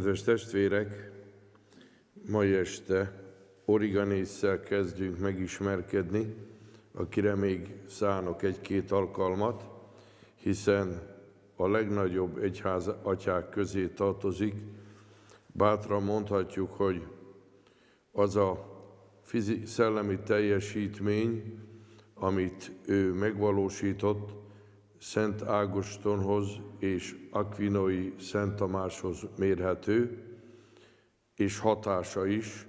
Kedves testvérek, mai este Origanésszel kezdünk megismerkedni, akire még szánok egy-két alkalmat, hiszen a legnagyobb egyház atyák közé tartozik. Bátran mondhatjuk, hogy az a szellemi teljesítmény, amit ő megvalósított, Szent Ágostonhoz és Aquinoi Szent Tamáshoz mérhető, és hatása is,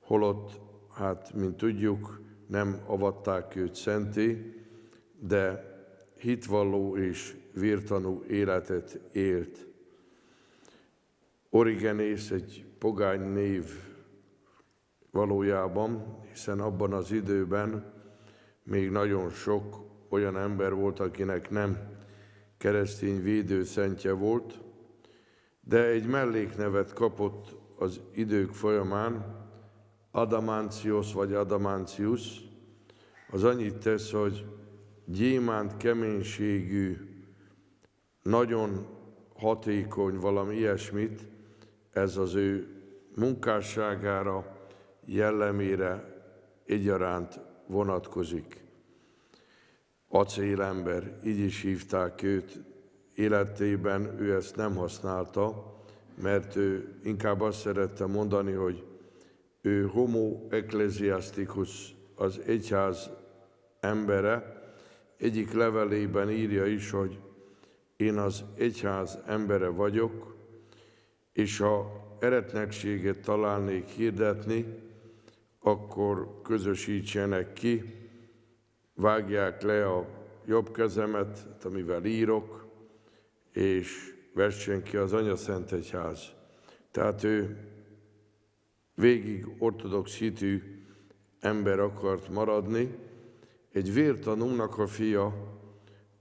holott, hát, mint tudjuk, nem avatták őt szenté, de hitvalló és vértanú életet élt. Origenész egy pogány név valójában, hiszen abban az időben még nagyon sok olyan ember volt, akinek nem keresztény védőszentje volt, de egy melléknevet kapott az idők folyamán, Adamantios vagy Adamantius, az annyit tesz, hogy gyémánt keménységű, nagyon hatékony valami ilyesmit, ez az ő munkásságára, jellemére egyaránt vonatkozik. Acélember, így is hívták őt, életében ő ezt nem használta, mert ő inkább azt szerette mondani, hogy ő homo ecclesiasticus, az egyház embere, egyik levelében írja is, hogy én az egyház embere vagyok, és ha eretnekséget találnék hirdetni, akkor közösítsenek ki, vágják le a jobb kezemet, amivel írok, és vessen ki az Anya Szent Egyház. Tehát ő végig ortodox hitű ember akart maradni, egy vértanúnak a fia,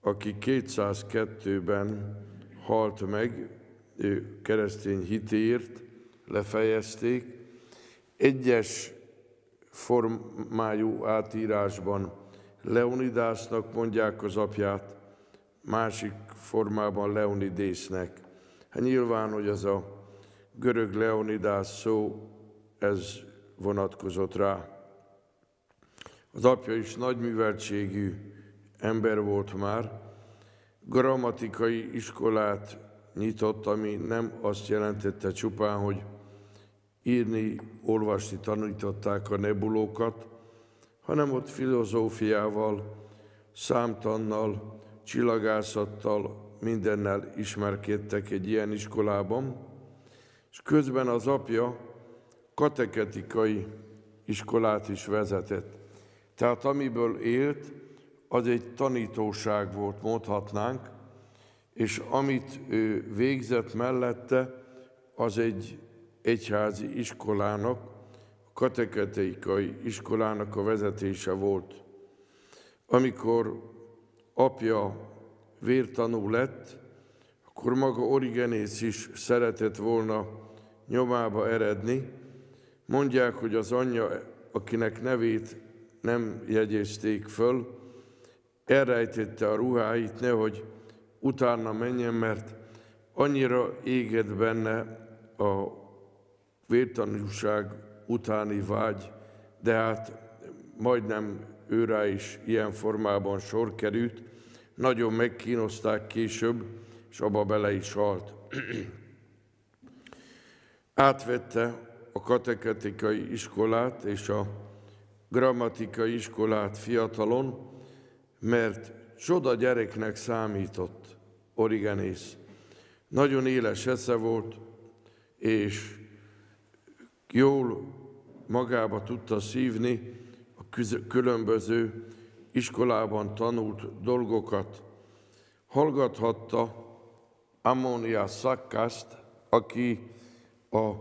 aki 202-ben halt meg, ő keresztény hitért, lefejezték. Egyes formájú átírásban Leonidásnak mondják az apját, másik formában Leonidésznek. Hát nyilván, hogy az a görög Leonidás szó, ez vonatkozott rá. Az apja is nagy műveltségű ember volt már, grammatikai iskolát nyitott, ami nem azt jelentette csupán, hogy írni, olvasni tanították a nebulókat, hanem ott filozófiával, számtannal, csillagászattal, mindennel ismerkedtek egy ilyen iskolában, és közben az apja kateketikai iskolát is vezetett. Tehát amiből élt, az egy tanítóság volt, mondhatnánk, és amit ő végzett mellette, az egy egyházi iskolának, a kateketeikai iskolának a vezetése volt. Amikor apja vértanú lett, akkor maga Origenész is szeretett volna nyomába eredni. Mondják, hogy az anyja, akinek nevét nem jegyezték föl, elrejtette a ruháit, nehogy utána menjen, mert annyira égett benne a vértanúság utáni vágy, de hát majdnem őrá is ilyen formában sor került, nagyon megkínozták később, és abba bele is halt. Átvette a kateketikai iskolát és a grammatikai iskolát fiatalon, mert csoda gyereknek számított Origenész. Nagyon éles esze volt, és jól magába tudta szívni a különböző iskolában tanult dolgokat. Hallgathatta Ammónia Szakkászt, aki a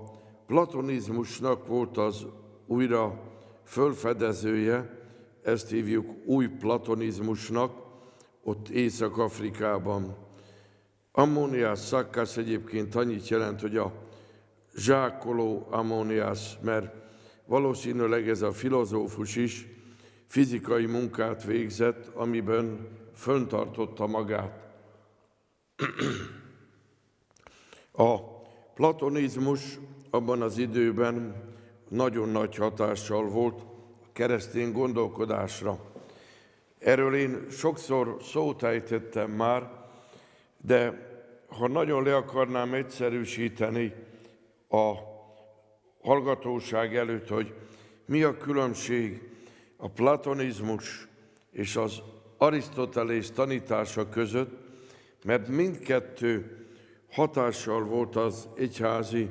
platonizmusnak volt az újra fölfedezője, ezt hívjuk új platonizmusnak, ott Észak-Afrikában. Ammóniás szakkász egyébként annyit jelent, hogy a zsákoló ammóniás, mert valószínűleg ez a filozófus is fizikai munkát végzett, amiben föntartotta magát. A platonizmus abban az időben nagyon nagy hatással volt a keresztény gondolkodásra. Erről én sokszor szót ejtettem már, de ha nagyon le akarnám egyszerűsíteni a hallgatóság előtt, hogy mi a különbség a platonizmus és az Arisztotelész tanítása között, mert mindkettő hatással volt az egyházi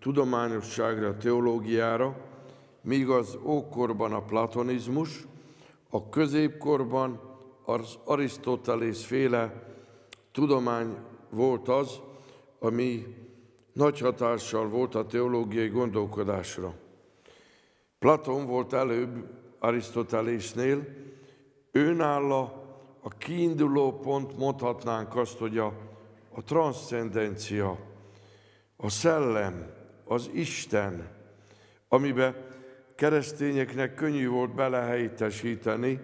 tudományosságra, teológiára, míg az ókorban a platonizmus, a középkorban az Arisztotelész féle tudomány volt az, ami nagy hatással volt a teológiai gondolkodásra. Platon volt előbb Arisztotelésznél, őnálla a kiinduló pont, mondhatnánk azt, hogy a, a transzcendencia, a szellem, az Isten, amiben keresztényeknek könnyű volt belehelyítesíteni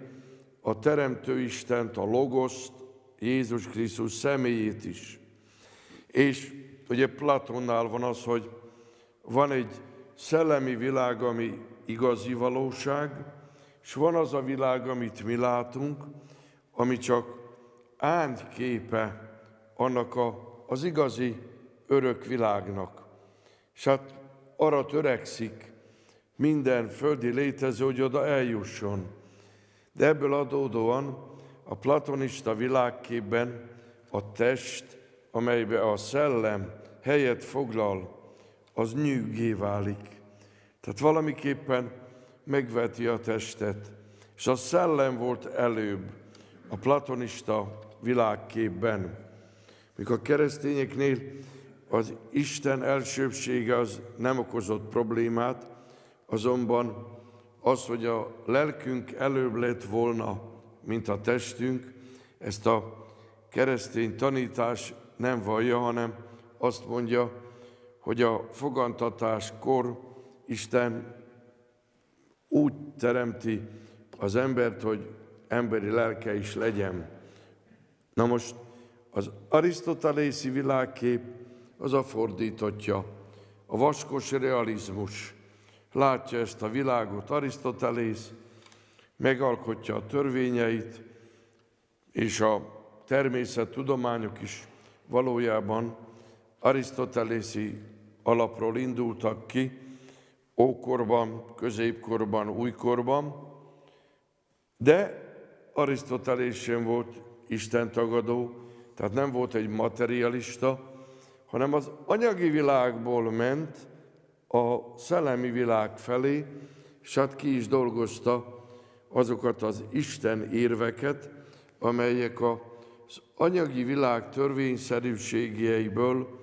a Teremtő Istent, a Logoszt, Jézus Krisztus személyét is. És ugye Platonnál van az, hogy van egy szellemi világ, ami igazi valóság, és van az a világ, amit mi látunk, ami csak képe annak a, az igazi örök világnak. És hát arra törekszik minden földi létező, hogy oda eljusson. De ebből adódóan a platonista világképben a test, amelybe a szellem helyet foglal, az nyűgé válik. Tehát valamiképpen megveti a testet. És a szellem volt előbb a platonista világképben. Míg a keresztényeknél az Isten elsőbsége az nem okozott problémát, azonban az, hogy a lelkünk előbb lett volna, mint a testünk, ezt a keresztény tanítás nem vallja, hanem azt mondja, hogy a fogantatáskor Isten úgy teremti az embert, hogy emberi lelke is legyen. Na most az arisztotelészi világkép az a fordítottja, a vaskos realizmus. Látja ezt a világot Arisztotelész, megalkotja a törvényeit, és a természettudományok is valójában arisztotelészi alapról indultak ki, ókorban, középkorban, újkorban, de Arisztotelész sem volt Isten tagadó, tehát nem volt egy materialista, hanem az anyagi világból ment a szellemi világ felé, és hát ki is dolgozta azokat az Isten érveket, amelyek az anyagi világ törvényszerűségeiből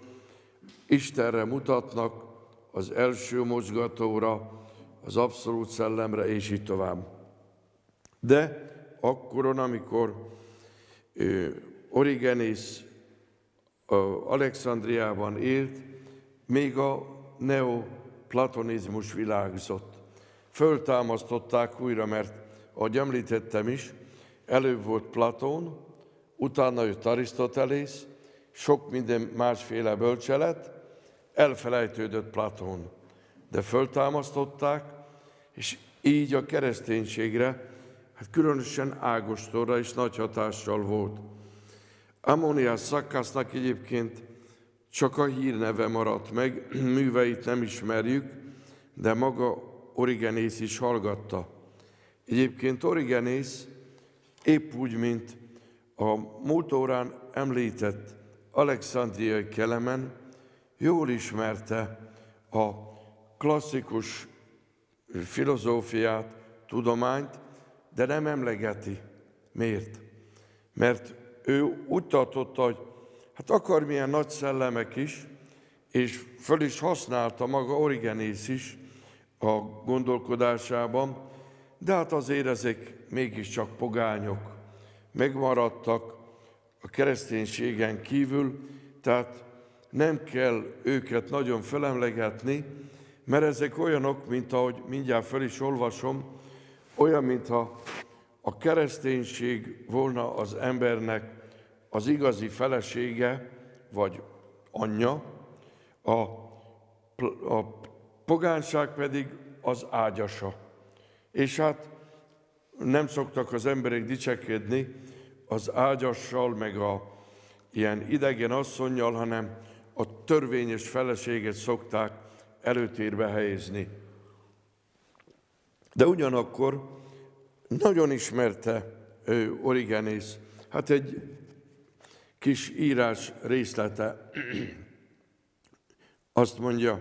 Istenre mutatnak, az első mozgatóra, az abszolút szellemre, és így tovább. De akkoron, amikor Origenész Alexandriában élt, még a neoplatonizmus virágzott. Föltámasztották újra, mert ahogy említettem is, előbb volt Platón, utána jött Arisztotelész, sok minden másféle bölcselet, elfelejtődött Platón, de föltámasztották, és így a kereszténységre, hát különösen Ágostorra is nagy hatással volt. Ammoniás Szakkásznak egyébként csak a hírneve maradt meg, műveit nem ismerjük, de maga Origenész is hallgatta. Egyébként Origenész épp úgy, mint a múlt órán említett Alexandriai Kelemen, jól ismerte a klasszikus filozófiát, tudományt, de nem emlegeti. Miért? Mert ő úgy tartotta, hogy hát akármilyen nagy szellemek is, és föl is használta maga Origenész is a gondolkodásában, de hát azért ezek mégiscsak pogányok, megmaradtak a kereszténységen kívül, tehát nem kell őket nagyon felemlegetni, mert ezek olyanok, mint ahogy mindjárt fel is olvasom, olyan, mintha a kereszténység volna az embernek az igazi felesége, vagy anyja, a, a pogánság pedig az ágyasa. És hát nem szoktak az emberek dicsekedni az ágyassal, meg a ilyen idegen asszonynal, hanem a törvényes feleséget szokták előtérbe helyezni. De ugyanakkor nagyon ismerte ő, Origenész. Hát egy kis írás részlete azt mondja,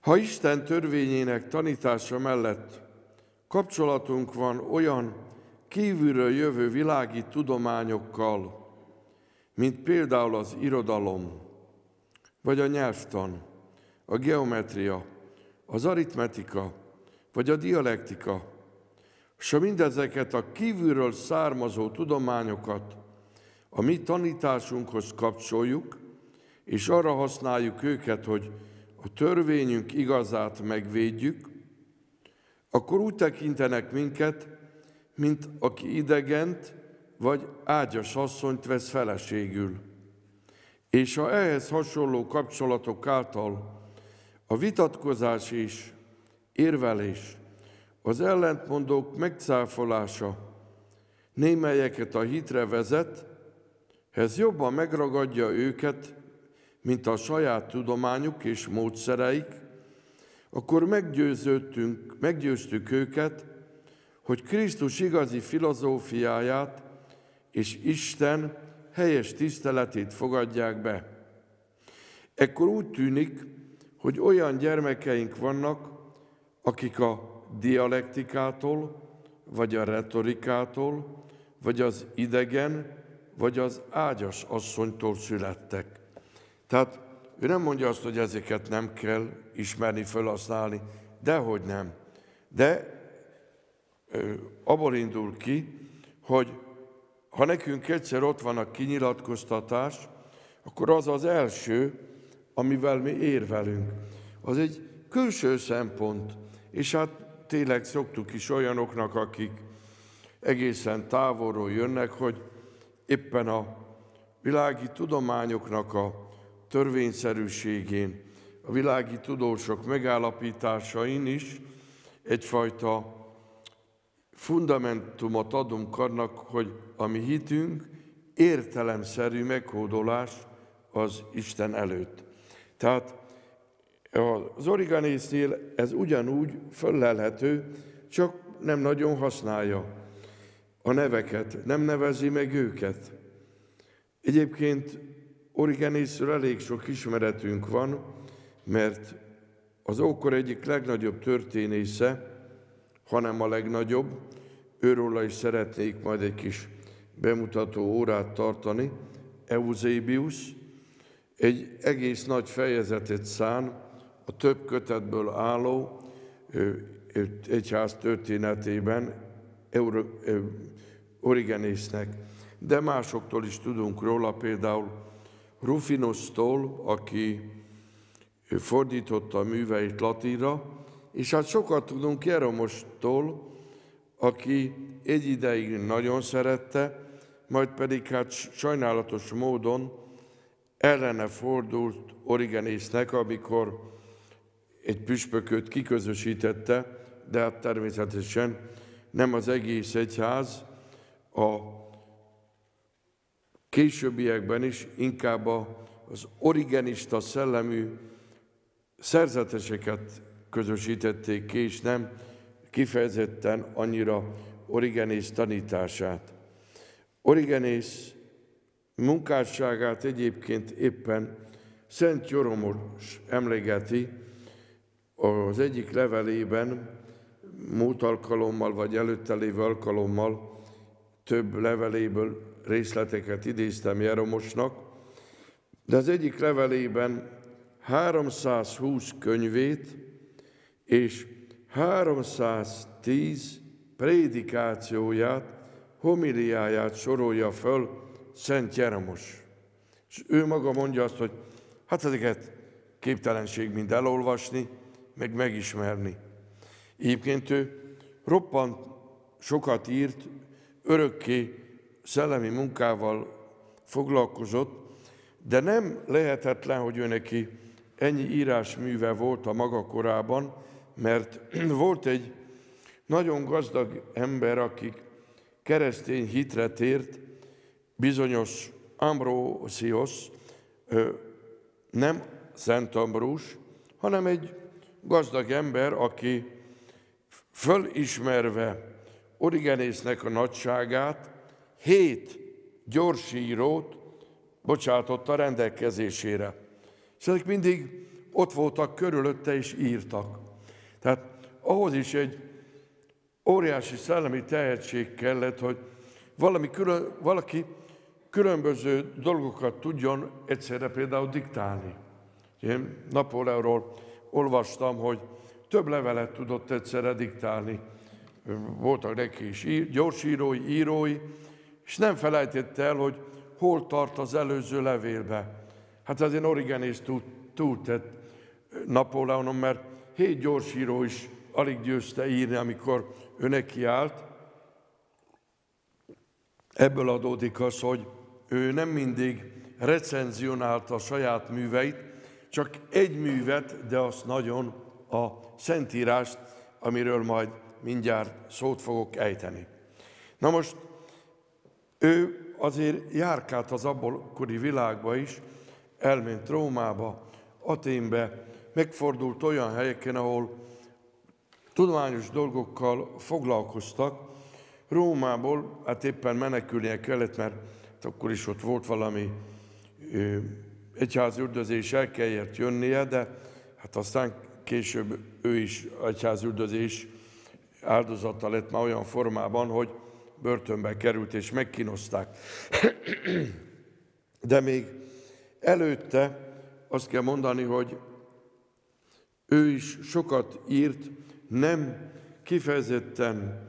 ha Isten törvényének tanítása mellett kapcsolatunk van olyan kívülről jövő világi tudományokkal, mint például az irodalom, vagy a nyelvtan, a geometria, az aritmetika, vagy a dialektika, és ha mindezeket a kívülről származó tudományokat a mi tanításunkhoz kapcsoljuk, és arra használjuk őket, hogy a törvényünk igazát megvédjük, akkor úgy tekintenek minket, mint aki idegent vagy ágyas asszonyt vesz feleségül. És ha ehhez hasonló kapcsolatok által a vitatkozás és érvelés, az ellentmondók megcáfolása némelyeket a hitre vezet, ez jobban megragadja őket, mint a saját tudományuk és módszereik, akkor meggyőződtünk, meggyőztük őket, hogy Krisztus igazi filozófiáját és Isten helyes tiszteletét fogadják be. Ekkor úgy tűnik, hogy olyan gyermekeink vannak, akik a dialektikától, vagy a retorikától, vagy az idegen, vagy az ágyas asszonytól születtek. Tehát ő nem mondja azt, hogy ezeket nem kell ismerni, felhasználni, dehogy nem. De abból indul ki, hogy ha nekünk egyszer ott van a kinyilatkoztatás, akkor az az első, amivel mi érvelünk. Az egy külső szempont, és hát tényleg szoktuk is olyanoknak, akik egészen távolról jönnek, hogy éppen a világi tudományoknak a törvényszerűségén, a világi tudósok megállapításain is egyfajta fundamentumot adunk annak, hogy a mi hitünk értelemszerű meghódolás az Isten előtt. Tehát az origanésznél ez ugyanúgy föllelhető, csak nem nagyon használja a neveket, nem nevezi meg őket. Egyébként Origenészről elég sok ismeretünk van, mert az ókor egyik legnagyobb történésze, hanem a legnagyobb, őróla is szeretnék majd egy kis bemutató órát tartani, Eusebius, egy egész nagy fejezetet szán a több kötetből álló egyház történetében Origenésznek. De másoktól is tudunk róla, például Rufinosztól, aki fordította a műveit latinra, és hát sokat tudunk Jeromostól, aki egy ideig nagyon szerette, majd pedig hát sajnálatos módon ellene fordult Origenésznek, amikor egy püspököt kiközösítette, de hát természetesen nem az egész egyház, a későbbiekben is inkább az origenista szellemű szerzeteseket közösítették ki, és nem kifejezetten annyira Origenész tanítását. Origenész munkásságát egyébként éppen Szent Joromos emlegeti, az egyik levelében, múlt alkalommal vagy előtte lévő alkalommal több leveléből részleteket idéztem Jeromosnak, de az egyik levelében 320 könyvét és 310 prédikációját, homiliáját sorolja föl Szent Jeromos. És ő maga mondja azt, hogy hát ezeket képtelenség mind elolvasni, meg megismerni. Egyébként ő roppant sokat írt, örökké szellemi munkával foglalkozott, De nem lehetetlen, hogy ő neki ennyi írásműve volt a maga korában, mert volt egy nagyon gazdag ember, akik keresztény hitre tért, bizonyos Ambrosios, nem Szent Ambrus, hanem egy gazdag ember, aki fölismerve Origenésznek a nagyságát, hét gyorsírót bocsátott a rendelkezésére. És ezek mindig ott voltak körülötte és írtak. Tehát ahhoz is egy óriási szellemi tehetség kellett, hogy valami külön, valaki különböző dolgokat tudjon egyszerre például diktálni. Én Napóleonról olvastam, hogy több levelet tudott egyszerre diktálni. Voltak neki is gyorsírói, írói, és nem felejtette el, hogy hol tart az előző levélbe. Hát azért Origenész túltett Napóleonon, mert hét gyorsíró is alig győzte írni, amikor ő neki. Ebből adódik az, hogy ő nem mindig recenzionálta a saját műveit, csak egy művet, de azt nagyon a Szentírást, amiről majd mindjárt szót fogok ejteni. Na most ő azért járkált az abbolkori világba is, elment Rómába, Aténbe, megfordult olyan helyeken, ahol tudományos dolgokkal foglalkoztak. Rómából hát éppen menekülnie kellett, mert akkor is ott volt valami egyházüldözés, el kellett jönnie, de hát aztán később ő is egyházüldözés áldozata lett már olyan formában, hogy börtönbe került és megkínozták. De még előtte azt kell mondani, hogy ő is sokat írt, nem kifejezetten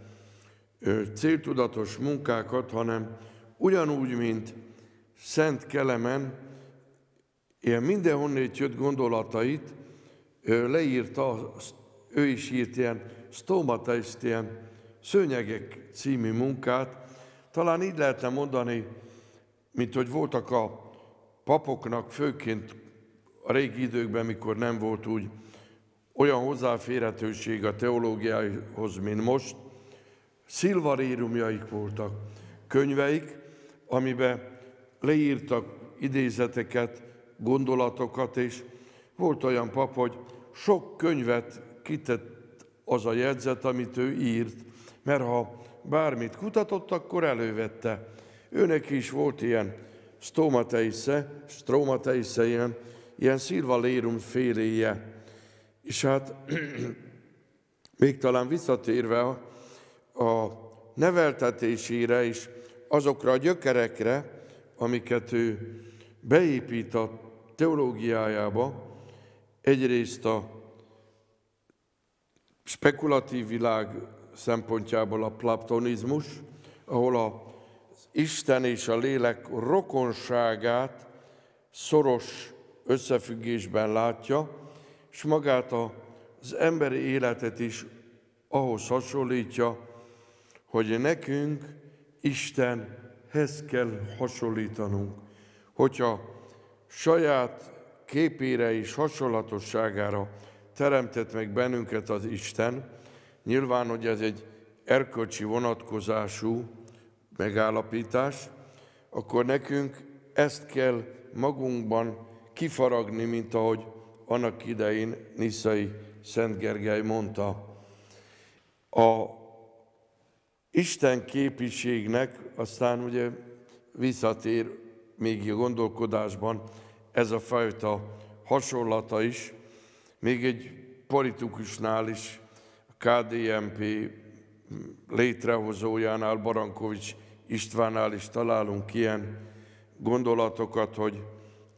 céltudatos munkákat, hanem ugyanúgy, mint Szent Kelemen, ilyen mindenhonnét jött gondolatait, leírta, ő is írt ilyen stomataist, ilyen szőnyegek című munkát. Talán így lehetne mondani, mint hogy voltak a papoknak, főként a régi időkben, mikor nem volt úgy olyan hozzáférhetőség a teológiához, mint most, szilvarérumjaik voltak, könyveik, amiben leírtak idézeteket, gondolatokat, és volt olyan pap, hogy sok könyvet kitett az a jegyzet, amit ő írt, mert ha bármit kutatott, akkor elővette. Őnek is volt ilyen stomateisze, stromateisze, ilyen, ilyen szilvalérum féléje. És hát még talán visszatérve a, neveltetésére is, azokra a gyökerekre, amiket ő beépít a teológiájába, egyrészt a spekulatív világ szempontjából a platonizmus, ahol a Isten és a lélek rokonságát szoros összefüggésben látja, és magát az emberi életet is ahhoz hasonlítja, hogy nekünk Istenhez kell hasonlítanunk. Hogyha saját képére és hasonlatosságára teremtett meg bennünket az Isten, nyilván, hogy ez egy erkölcsi vonatkozású megállapítás, akkor nekünk ezt kell magunkban kifaragni, mint ahogy annak idején Niszai Szent Gergely mondta. A Isten képiségnek aztán ugye visszatér még a gondolkodásban ez a fajta hasonlata is, még egy politikusnál is, a KDMP létrehozójánál, Barankovics Istvánnál is találunk ilyen gondolatokat, hogy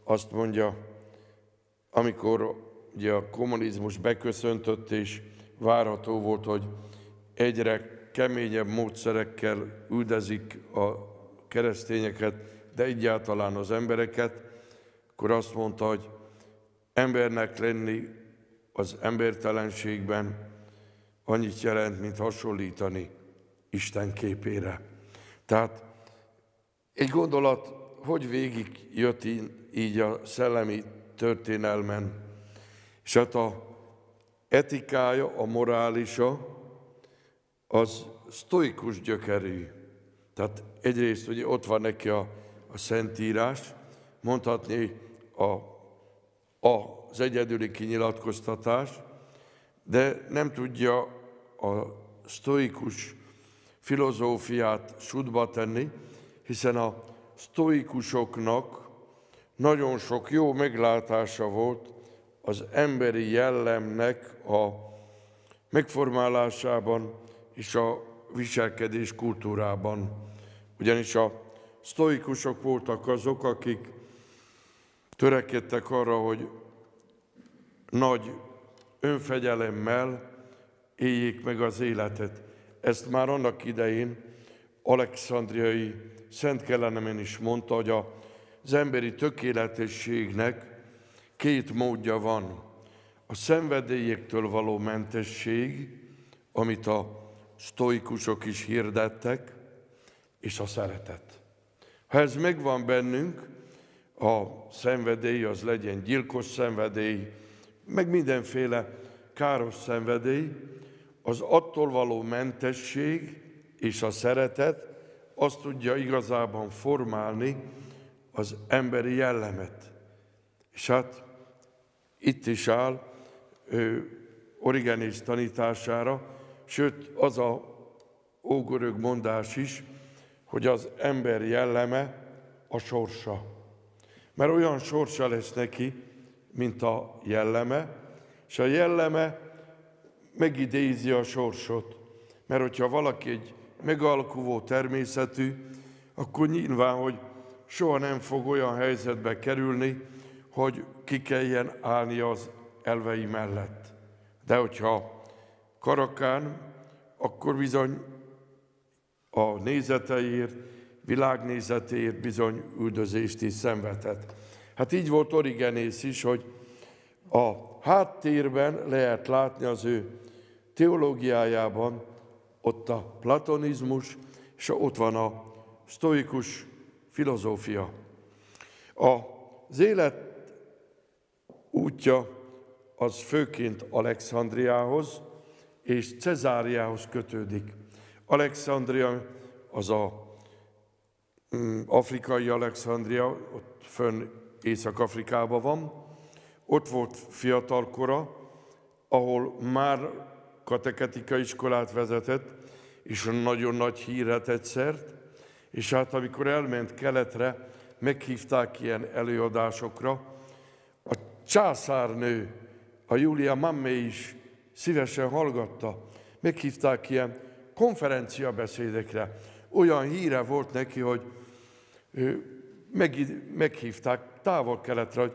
azt mondja, amikor ugye a kommunizmus beköszöntött, és várható volt, hogy egyre keményebb módszerekkel üldezik a keresztényeket, de egyáltalán az embereket, akkor azt mondta, hogy embernek lenni az embertelenségben annyit jelent, mint hasonlítani Isten képére. Tehát egy gondolat hogy végig jött így a szellemi történelmen. És hát a etikája, a morálisa, az sztoikus gyökerű. Tehát egyrészt ugye ott van neki a, a Szentírás, mondhatni a, a, az egyedüli kinyilatkoztatás, de nem tudja a sztoikus filozófiát sudba tenni, hiszen a sztoikusoknak nagyon sok jó meglátása volt az emberi jellemnek a megformálásában és a viselkedés kultúrában. Ugyanis a sztoikusok voltak azok, akik törekedtek arra, hogy nagy önfegyelemmel éljék meg az életet. Ezt már annak idején Alexandriai Szent Kellenemen is mondta, hogy az emberi tökéletességnek két módja van. A szenvedélyektől való mentesség, amit a sztoikusok is hirdettek, és a szeretet. Ha ez megvan bennünk, a szenvedély az legyen gyilkos szenvedély, meg mindenféle káros szenvedély, az attól való mentesség és a szeretet azt tudja igazában formálni az emberi jellemet. És hát itt is áll Origenész tanítására, sőt az a ógörög mondás is, hogy az ember jelleme a sorsa. Mert olyan sorsa lesz neki, mint a jelleme, és a jelleme megidézi a sorsot. Mert hogyha valaki egy megalkuvó természetű, akkor nyilván, hogy soha nem fog olyan helyzetbe kerülni, hogy ki kelljen állni az elvei mellett. De hogyha karakán, akkor bizony a nézeteiért, világnézetéért bizony üldözést is szenvedett. Hát így volt Origenész is, hogy a háttérben lehet látni az ő teológiájában, ott a platonizmus, és ott van a sztoikus filozófia. Az élet útja az főként Alexandriához és Cezáriához kötődik. Alexandria az a mm, afrikai Alexandria, ott fönn Észak-Afrikában van. Ott volt fiatalkora, ahol már kateketika iskolát vezetett, és nagyon nagy híret egyszert, és hát amikor elment keletre, meghívták ilyen előadásokra. A császárnő, a Julia Mamme is szívesen hallgatta. Meghívták ilyen konferenciabeszédekre. Olyan híre volt neki, hogy meghívták távol-keletre, hogy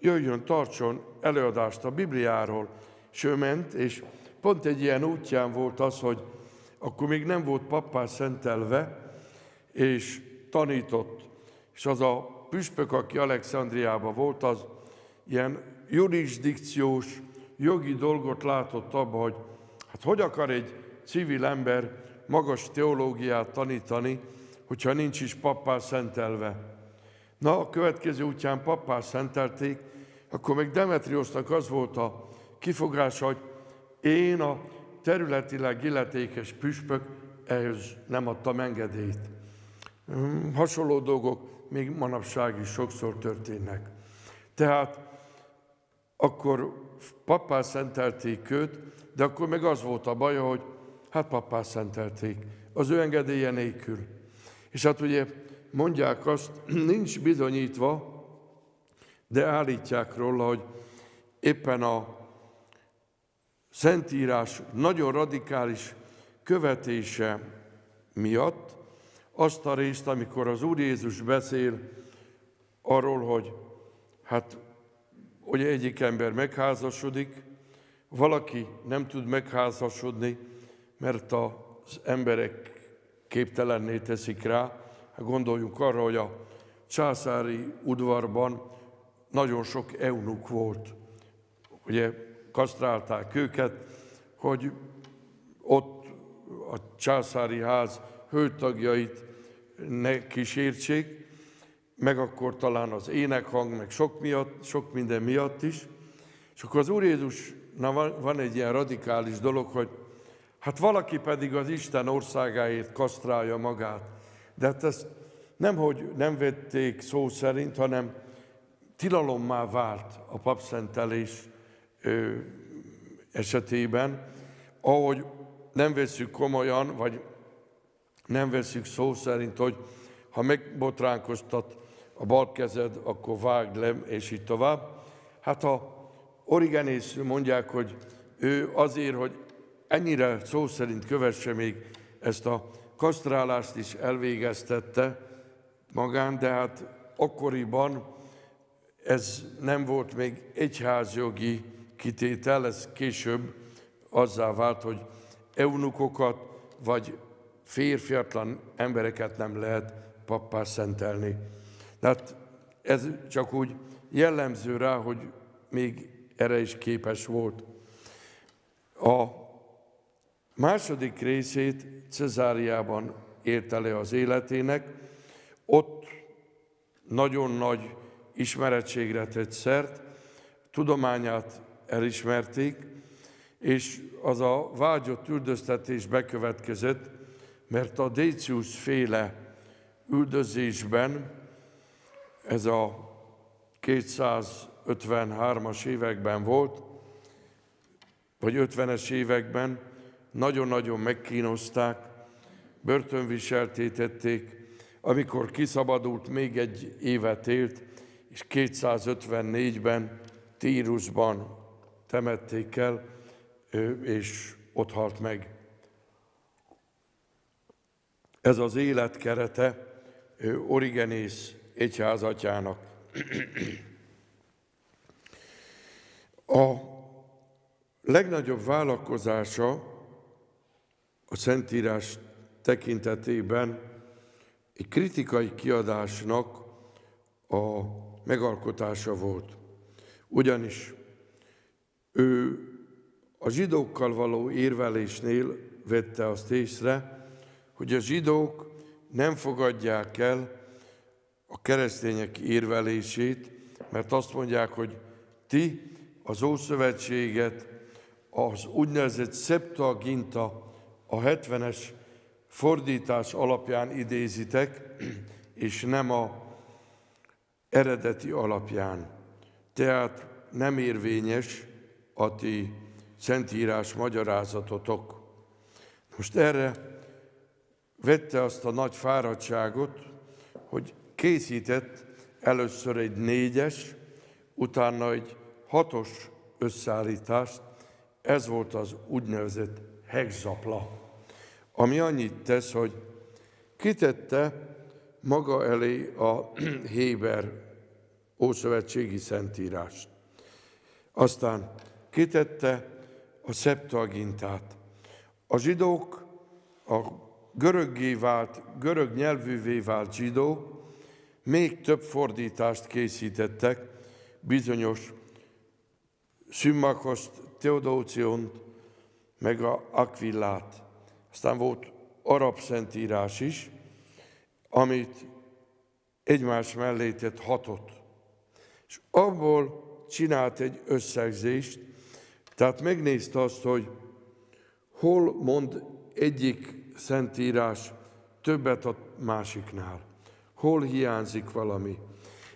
jöjjön, tartson előadást a Bibliáról. És ő ment, és pont egy ilyen útján volt az, hogy akkor még nem volt pappá szentelve, és tanított. És az a püspök, aki Alexandriában volt, az ilyen jurisdikciós, jogi dolgot látott abba, hogy hát hogy akar egy civil ember magas teológiát tanítani, hogyha nincs is pappá szentelve. Na, a következő útján pappá szentelték, akkor meg Demetriosnak az volt a kifogása, hogy én a területileg illetékes püspök ehhez nem adtam engedélyt. Hmm, hasonló dolgok még manapság is sokszor történnek. Tehát akkor pappá szentelték őt, de akkor meg az volt a baja, hogy hát pappá szentelték, az ő engedélye nélkül. És hát ugye mondják azt, nincs bizonyítva, de állítják róla, hogy éppen a Szentírás nagyon radikális követése miatt azt a részt, amikor az Úr Jézus beszél arról, hogy hát hogy egyik ember megházasodik, valaki nem tud megházasodni, mert az emberek képtelenné teszik rá. Hát gondoljunk arra, hogy a császári udvarban nagyon sok eunuk volt. Ugye kasztrálták őket, hogy ott a császári ház hölgytagjait ne kísértsék, meg akkor talán az énekhang, meg sok, miatt, sok minden miatt is. És akkor az Úr na van, van egy ilyen radikális dolog, hogy hát valaki pedig az Isten országáért kasztrálja magát. De hát ezt nem, hogy nem vették szó szerint, hanem tilalommá vált a papszentelés esetében, ahogy nem veszük komolyan, vagy nem veszük szó szerint, hogy ha megbotránkoztat a bal kezed, akkor vágd le, és így tovább. Hát a Origenész mondják, hogy ő azért, hogy ennyire szó szerint kövesse még ezt a kasztrálást is elvégeztette magán, de hát akkoriban ez nem volt még egyházjogi kitétel, ez később azzá vált, hogy eunukokat vagy férfiatlan embereket nem lehet pappá szentelni. Tehát ez csak úgy jellemző rá, hogy még erre is képes volt. A második részét Cezáriában érte le az életének, ott nagyon nagy ismeretségre tett szert, tudományát elismerték, és az a vágyott üldöztetés bekövetkezett, mert a Décius féle üldözésben, ez a 253-as években volt, vagy 50-es években, nagyon-nagyon megkínozták, börtönviseltétették, amikor kiszabadult, még egy évet élt, és 254-ben Tírusban temették el, és ott halt meg. Ez az életkerete Origenész egyházatyának. A legnagyobb vállalkozása a Szentírás tekintetében egy kritikai kiadásnak a megalkotása volt. Ugyanis ő a zsidókkal való érvelésnél vette azt észre, hogy a zsidók nem fogadják el a keresztények érvelését, mert azt mondják, hogy ti az Ószövetséget, az úgynevezett Septuaginta, a 70-es fordítás alapján idézitek, és nem a eredeti alapján. Tehát nem érvényes a ti szentírás magyarázatotok. Most erre vette azt a nagy fáradtságot, hogy készített először egy négyes, utána egy hatos összeállítást, ez volt az úgynevezett hexapla, ami annyit tesz, hogy kitette maga elé a Héber Ószövetségi Szentírást. Aztán kitette a Septuagintát. A zsidók, a göröggé vált, görög nyelvűvé vált zsidók még több fordítást készítettek, bizonyos Szümmakoszt, Teodóciont, meg a Aquillát. Aztán volt arab szentírás is, amit egymás mellé tett hatot. És abból csinált egy összegzést, tehát megnézte azt, hogy hol mond egyik szentírás többet a másiknál, hol hiányzik valami.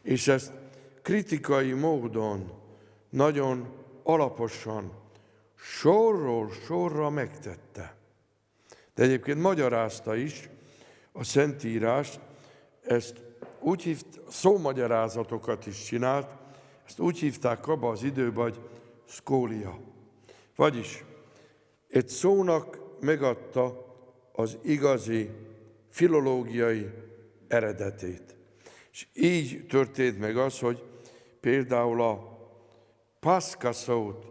És ezt kritikai módon, nagyon alaposan, sorról sorra megtette. De egyébként magyarázta is a Szentírást, ezt úgy hívt, szómagyarázatokat is csinált, ezt úgy hívták abba az időben, hogy szkólia. Vagyis egy szónak megadta az igazi filológiai eredetét. És így történt meg az, hogy például a paszka szót,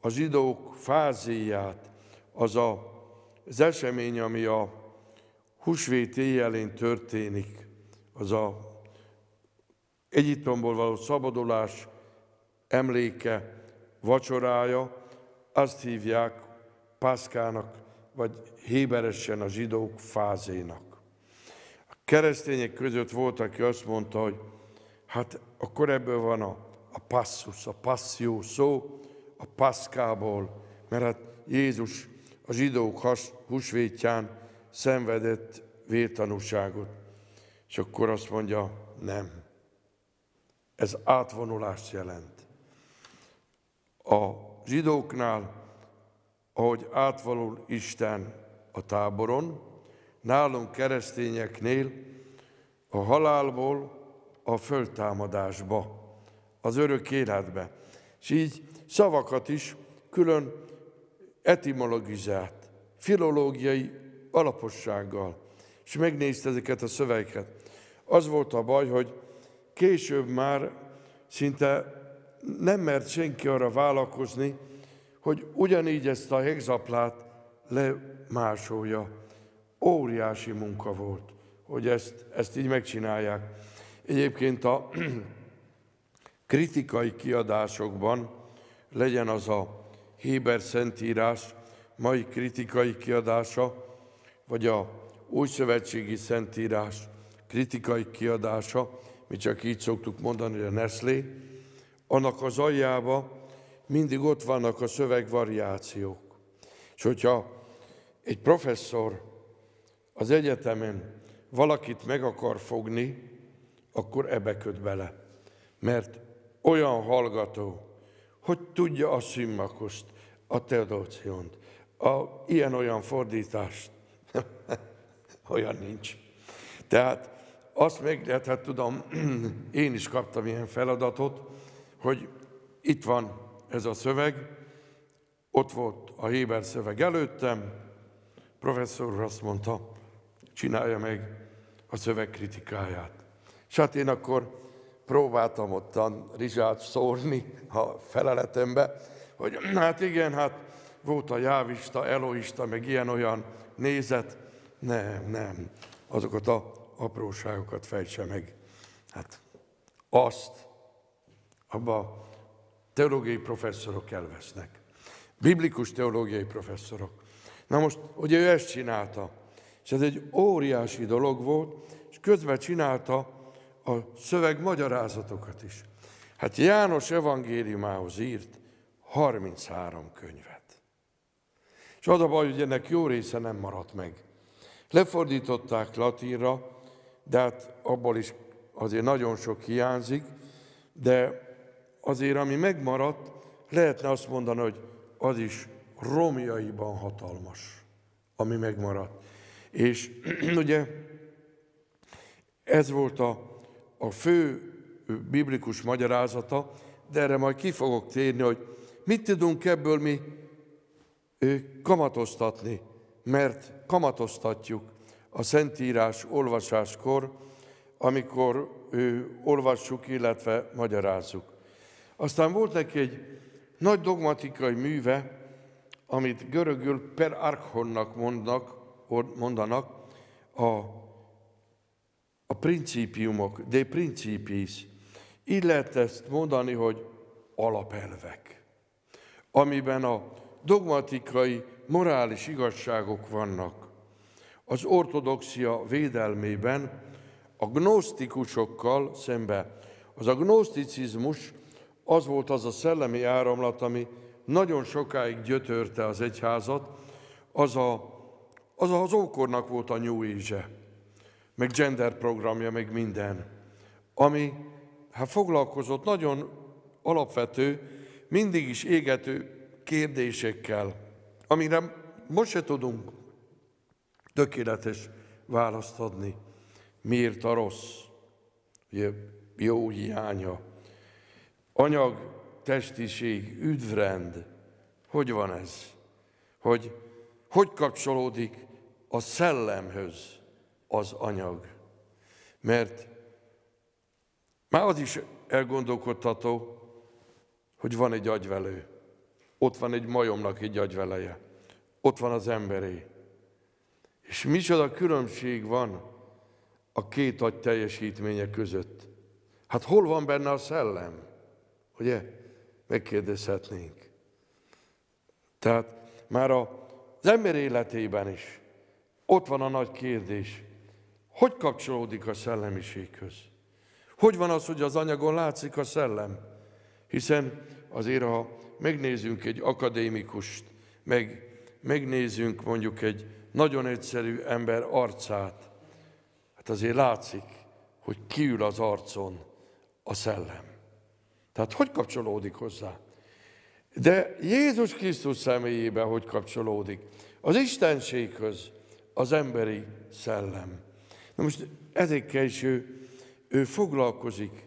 a zsidók fázéját, az a, az esemény, ami a húsvét éjjelén történik, az a Egyiptomból való szabadulás emléke, vacsorája, azt hívják Pászkának, vagy héberesen a zsidók fázénak. A keresztények között volt, aki azt mondta, hogy hát akkor ebből van a, a passzus, a passzió szó, a paszkából, mert hát Jézus a zsidók has, húsvétján szenvedett vértanúságot. És akkor azt mondja, nem. Ez átvonulást jelent. A zsidóknál, ahogy átvonul Isten a táboron, nálunk keresztényeknél a halálból a föltámadásba, az örök életbe. És így szavakat is külön etimologizált, filológiai alapossággal, és megnézte ezeket a szövegeket. Az volt a baj, hogy később már szinte nem mert senki arra vállalkozni, hogy ugyanígy ezt a hegzaplát lemásolja. Óriási munka volt, hogy ezt, ezt így megcsinálják. Egyébként a kritikai kiadásokban legyen az a Héber Szentírás mai kritikai kiadása, vagy a Új Szövetségi Szentírás kritikai kiadása, mi csak így szoktuk mondani, hogy a Nestlé, annak az aljába mindig ott vannak a szövegvariációk. És hogyha egy professzor az egyetemen valakit meg akar fogni, akkor ebbe köt bele. Mert olyan hallgató, hogy tudja a szimmakost, a teodóciont, a ilyen-olyan fordítást. olyan nincs. Tehát azt meg lehet, hát tudom, én is kaptam ilyen feladatot, hogy itt van ez a szöveg, ott volt a Héber szöveg előttem, professzor azt mondta, csinálja meg a szöveg kritikáját. És hát én akkor próbáltam ottan rizsát szórni a feleletembe, hogy hát igen, hát volt a jávista, eloista, meg ilyen-olyan nézet. Nem, nem. Azokat a apróságokat fejtse meg. Hát azt abba teológiai professzorok elvesznek. Biblikus teológiai professzorok. Na most, ugye ő ezt csinálta, és ez egy óriási dolog volt, és közben csinálta a szöveg magyarázatokat is. Hát János evangéliumához írt 33 könyvet. És az a baj, hogy ennek jó része nem maradt meg. Lefordították latinra, de hát abból is azért nagyon sok hiányzik, de azért, ami megmaradt, lehetne azt mondani, hogy az is romjaiban hatalmas, ami megmaradt. És ugye ez volt a, a fő biblikus magyarázata, de erre majd ki fogok térni, hogy mit tudunk ebből mi kamatoztatni, mert kamatoztatjuk a Szentírás olvasáskor, amikor olvassuk, illetve magyarázzuk. Aztán volt neki egy nagy dogmatikai műve, amit görögül per archonnak mondnak, mondanak, a, a principiumok, de principis. Így lehet ezt mondani, hogy alapelvek, amiben a dogmatikai, morális igazságok vannak. Az ortodoxia védelmében a gnosztikusokkal szembe. Az a az volt az a szellemi áramlat, ami nagyon sokáig gyötörte az egyházat, az a, az, az ókornak volt a New Age, meg gender programja, meg minden, ami hát foglalkozott nagyon alapvető, mindig is égető kérdésekkel, amire most se tudunk tökéletes választ adni. Miért a rossz? Ugye, jó hiánya. Anyag, testiség, üdvrend. Hogy van ez? Hogy hogy kapcsolódik a szellemhöz az anyag? Mert már az is elgondolkodható, hogy van egy agyvelő. Ott van egy majomnak egy agyveleje. Ott van az emberé. És micsoda különbség van a két agy teljesítménye között. Hát hol van benne a szellem? Ugye? Megkérdezhetnénk. Tehát már az ember életében is ott van a nagy kérdés. hogy kapcsolódik a szellemiséghez? Hogy van az, hogy az anyagon látszik a szellem? Hiszen azért, ha megnézünk egy akadémikust, meg megnézünk mondjuk egy nagyon egyszerű ember arcát, hát azért látszik, hogy kiül az arcon a szellem. Tehát hogy kapcsolódik hozzá? De Jézus Krisztus személyében hogy kapcsolódik? Az Istenséghez az emberi szellem. Na most ezekkel is ő, ő foglalkozik.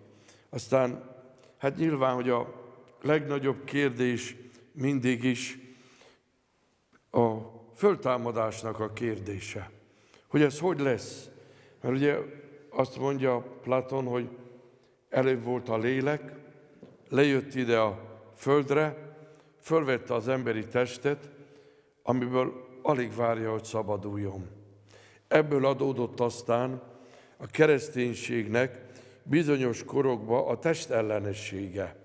Aztán hát nyilván, hogy a legnagyobb kérdés mindig is a föltámadásnak a kérdése. Hogy ez hogy lesz? Mert ugye azt mondja Platon, hogy előbb volt a lélek, lejött ide a földre, fölvette az emberi testet, amiből alig várja, hogy szabaduljon. Ebből adódott aztán a kereszténységnek bizonyos korokba a test ellenessége.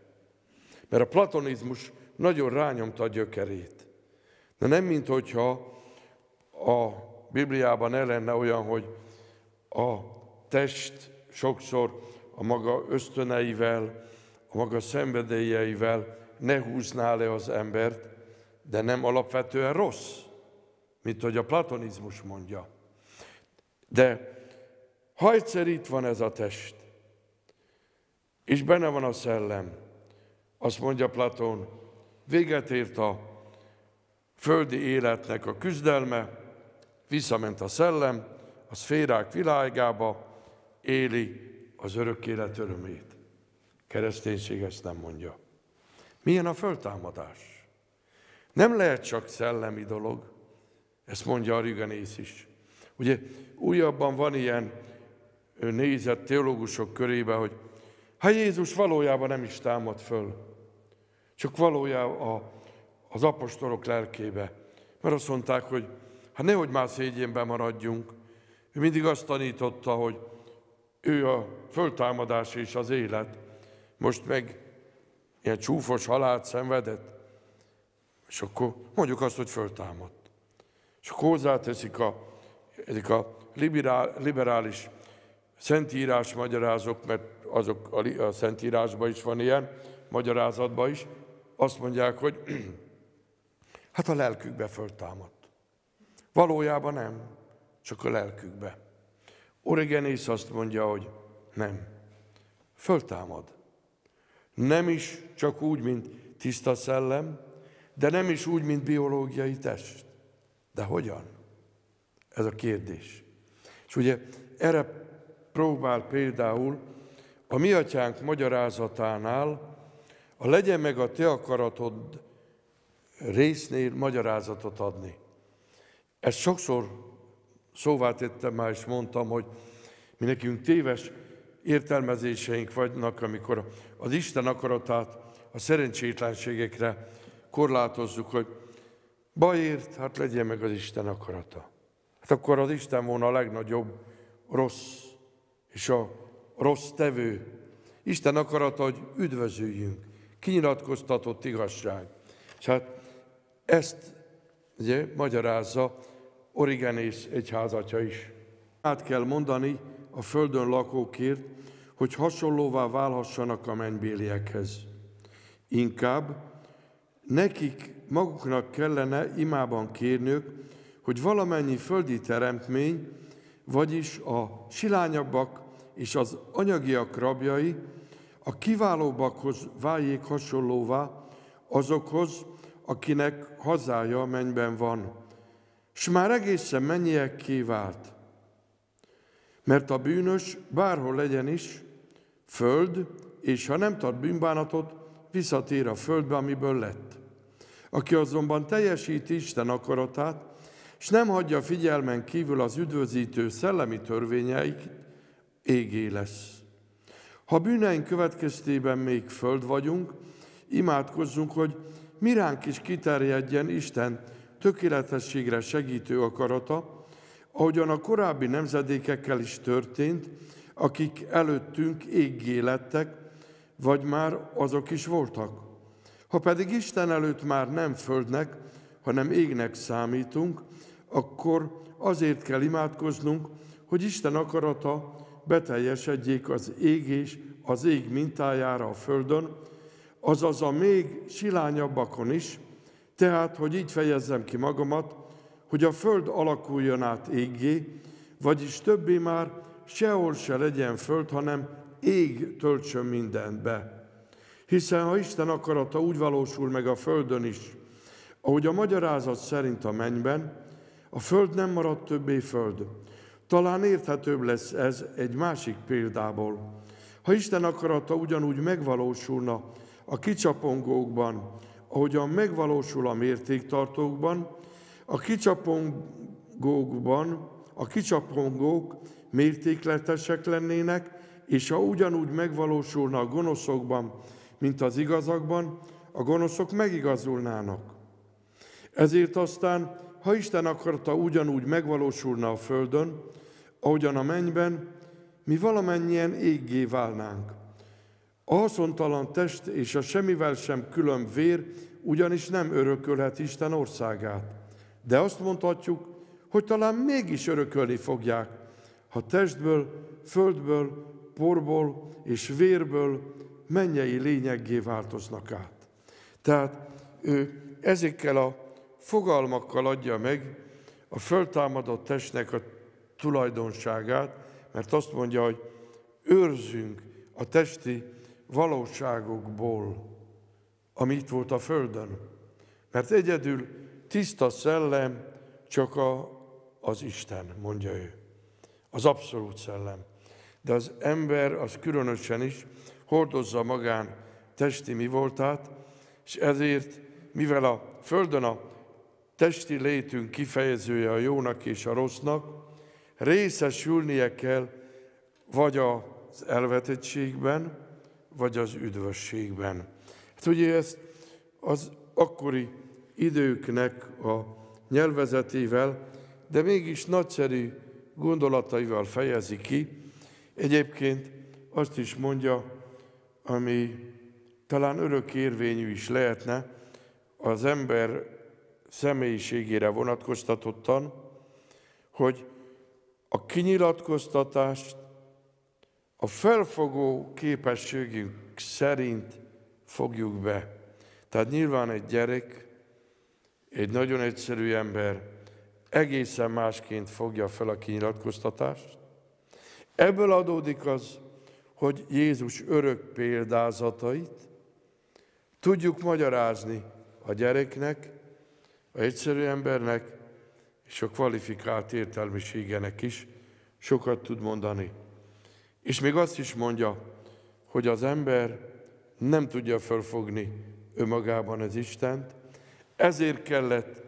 Mert a platonizmus nagyon rányomta a gyökerét. De nem, mint hogyha a Bibliában el lenne olyan, hogy a test sokszor a maga ösztöneivel, a maga szenvedélyeivel ne húzná le az embert, de nem alapvetően rossz, mint hogy a platonizmus mondja. De ha egyszer itt van ez a test, és benne van a szellem, azt mondja Platon, véget ért a földi életnek a küzdelme, visszament a szellem, a szférák világába, éli az örök élet örömét. Kereszténység ezt nem mondja. Milyen a föltámadás? Nem lehet csak szellemi dolog, ezt mondja a Rigenész is. Ugye újabban van ilyen nézet teológusok körében, hogy ha Jézus valójában nem is támad föl, csak valójában az apostolok lelkébe. Mert azt mondták, hogy hát nehogy már szégyenben maradjunk. Ő mindig azt tanította, hogy ő a föltámadás és az élet. Most meg ilyen csúfos halált szenvedett, és akkor mondjuk azt, hogy föltámadt. És akkor hozzáteszik a, ezek a liberál, liberális szentírás magyarázók, mert azok a, a szentírásban is van ilyen, magyarázatban is, azt mondják, hogy hát a lelkükbe föltámadt. Valójában nem, csak a lelkükbe. Origenész azt mondja, hogy nem, föltámad. Nem is csak úgy, mint tiszta szellem, de nem is úgy, mint biológiai test. De hogyan? Ez a kérdés. És ugye erre próbál például a mi atyánk magyarázatánál a legyen meg a te akaratod résznél magyarázatot adni. Ezt sokszor szóvá tettem már, és mondtam, hogy mi nekünk téves értelmezéseink vannak, amikor az Isten akaratát a szerencsétlenségekre korlátozzuk, hogy bajért, hát legyen meg az Isten akarata. Hát akkor az Isten volna a legnagyobb rossz, és a rossz tevő. Isten akarata, hogy üdvözüljünk. Kinyilatkoztatott igazság. És hát ezt ugye, magyarázza Origenész egyházatja is. Át kell mondani a földön lakókért, hogy hasonlóvá válhassanak a mennybéliekhez. Inkább nekik maguknak kellene imában kérnök, hogy valamennyi földi teremtmény, vagyis a silányabbak és az anyagiak rabjai a kiválóbbakhoz váljék hasonlóvá azokhoz, akinek hazája a mennyben van. S már egészen mennyiek kivált. Mert a bűnös bárhol legyen is, föld, és ha nem tart bűnbánatot, visszatér a földbe, amiből lett. Aki azonban teljesíti Isten akaratát, és nem hagyja figyelmen kívül az üdvözítő szellemi törvényeit, égé lesz. Ha bűneink következtében még föld vagyunk, imádkozzunk, hogy miránk is kiterjedjen Isten tökéletességre segítő akarata, ahogyan a korábbi nemzedékekkel is történt, akik előttünk éggé lettek, vagy már azok is voltak. Ha pedig Isten előtt már nem földnek, hanem égnek számítunk, akkor azért kell imádkoznunk, hogy Isten akarata beteljesedjék az égés az ég mintájára a földön, azaz a még silányabbakon is, tehát, hogy így fejezzem ki magamat, hogy a föld alakuljon át éggé, vagyis többé már sehol se legyen föld, hanem ég töltsön mindenbe. Hiszen ha Isten akarata úgy valósul meg a földön is, ahogy a magyarázat szerint a mennyben, a föld nem marad többé föld. Talán érthetőbb lesz ez egy másik példából. Ha Isten akarata ugyanúgy megvalósulna a kicsapongókban, ahogyan megvalósul a mértéktartókban, a kicsapongókban a kicsapongók mértékletesek lennének, és ha ugyanúgy megvalósulna a gonoszokban, mint az igazakban, a gonoszok megigazulnának. Ezért aztán, ha Isten akarta ugyanúgy megvalósulna a földön, ahogyan a mennyben, mi valamennyien éggé válnánk. A haszontalan test és a semmivel sem külön vér ugyanis nem örökölhet Isten országát. De azt mondhatjuk, hogy talán mégis örökölni fogják, ha testből, földből, porból és vérből mennyei lényeggé változnak át. Tehát ő ezekkel a fogalmakkal adja meg a föltámadott testnek a tulajdonságát, mert azt mondja, hogy őrzünk a testi valóságokból, ami itt volt a Földön. Mert egyedül tiszta szellem csak a, az Isten, mondja ő. Az abszolút szellem. De az ember az különösen is hordozza magán testi mi voltát, és ezért, mivel a Földön a testi létünk kifejezője a jónak és a rossznak, részesülnie kell vagy az elvetettségben, vagy az üdvösségben. Hát ugye ezt az akkori időknek a nyelvezetével, de mégis nagyszerű gondolataival fejezi ki. Egyébként azt is mondja, ami talán örök érvényű is lehetne, az ember személyiségére vonatkoztatottan, hogy a kinyilatkoztatást a felfogó képességünk szerint fogjuk be. Tehát nyilván egy gyerek, egy nagyon egyszerű ember egészen másként fogja fel a kinyilatkoztatást. Ebből adódik az, hogy Jézus örök példázatait tudjuk magyarázni a gyereknek, a egyszerű embernek, és a kvalifikált értelmiségenek is sokat tud mondani. És még azt is mondja, hogy az ember nem tudja fölfogni önmagában az Istent, ezért kellett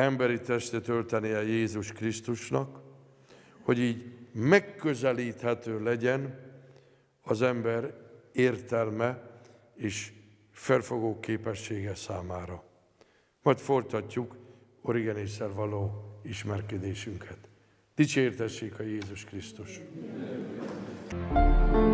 emberi testet öltenie Jézus Krisztusnak, hogy így megközelíthető legyen az ember értelme és felfogó képessége számára. Majd folytatjuk Origenésszel való ismerkedésünket. Dicsértessék a Jézus Krisztus! Amen.